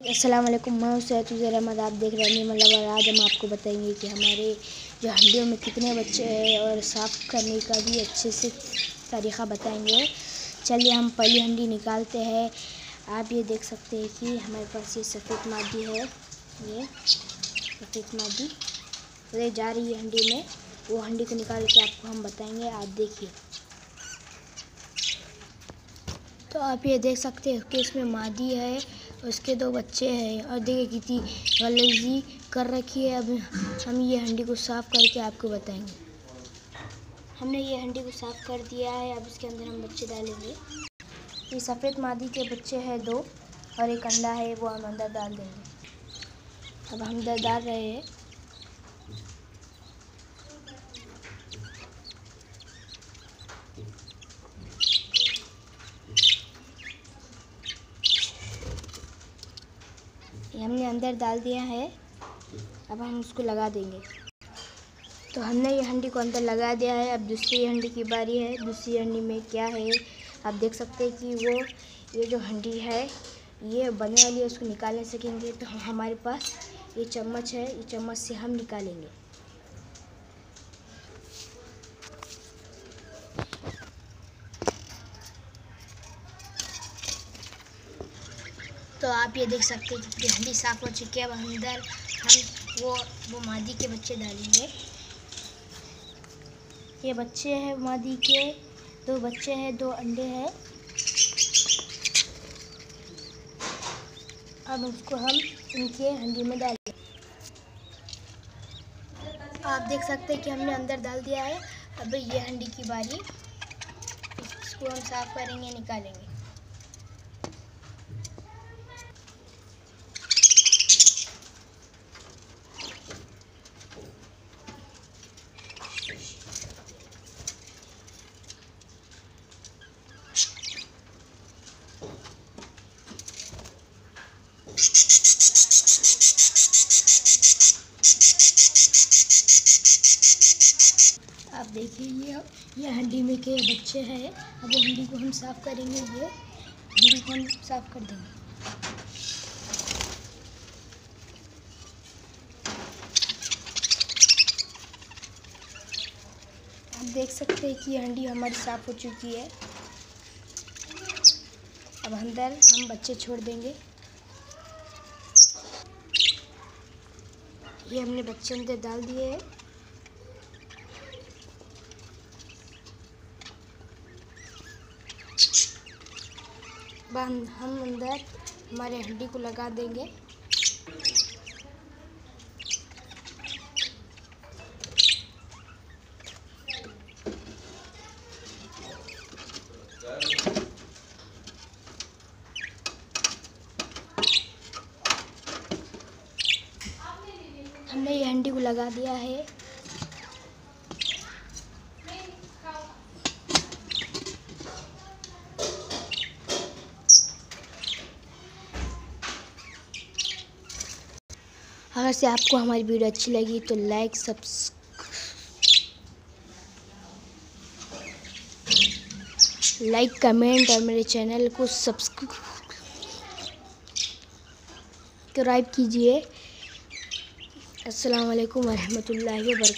अस्सलाम वालेकुम, मैं सैतुज़र अहमद, आप देख रहे हैं मतलब आज हम आपको बताएँगे कि हमारे जो हंडियों में कितने बच्चे हैं और साफ़ करने का भी अच्छे से तरीक़ा बताएँगे। चलिए हम पहली हंडी निकालते हैं। आप ये देख सकते हैं कि हमारे पास ये सफ़ेद मादी है, ये सफ़ेद मादी। ये जा रही है हंडी में, वो हंडी को निकाल के आपको हम बताएँगे। आप देखिए। तो आप ये देख सकते हैं कि इसमें मादी है, उसके दो बच्चे हैं और देखिए कितनी गलजी कर रखी है। अब हम ये हंडी को साफ़ करके आपको बताएँगे। हमने ये हंडी को साफ़ कर दिया है, अब इसके अंदर हम बच्चे डालेंगे। ये सफ़ेद मादी के बच्चे हैं दो और एक अंडा है, वो हम अंदर डाल देंगे। अब हम अंदर डाल रहे हैं। ये हमने अंदर डाल दिया है। अब हम उसको लगा देंगे। तो हमने ये हंडी को अंदर लगा दिया है। अब दूसरी हंडी की बारी है। दूसरी हंडी में क्या है? आप देख सकते हैं कि वो, ये जो हंडी है, ये बनने वाली है, उसको निकाल सकेंगे। तो हमारे पास ये चम्मच है। ये चम्मच से हम निकालेंगे। तो आप ये देख सकते हैं कि हंडी साफ़ हो चुकी है। अब अंदर हम वो वो मादी के बच्चे डालेंगे। ये बच्चे हैं मादी के। दो बच्चे हैं, दो अंडे हैं। अब उसको हम इनके हंडी में डालेंगे। आप देख सकते हैं कि हमने अंदर डाल दिया है। अब ये हंडी की बारी। इसको हम साफ़ करेंगे, निकालेंगे। ये ये हंडी में के बच्चे हैं। अब वो हंडी को हम साफ़ करेंगे, ये हंडी को हम साफ़ कर देंगे। आप देख सकते हैं कि हंडी हमारी साफ़ हो चुकी है। अब अंदर हम बच्चे छोड़ देंगे। ये हमने बच्चे अंदर डाल दिए हैं। बंद हम अंदर हमारे हड्डी को लगा देंगे। हमने ये हंडी को लगा दिया है। अगर से आपको हमारी वीडियो अच्छी लगी तो लाइक सब्सक्राइब लाइक कमेंट और मेरे चैनल को सब्सक्राइब कीजिए। अस्सलाम वालेकुम वरहमतुल्लाहि वबरकातुहू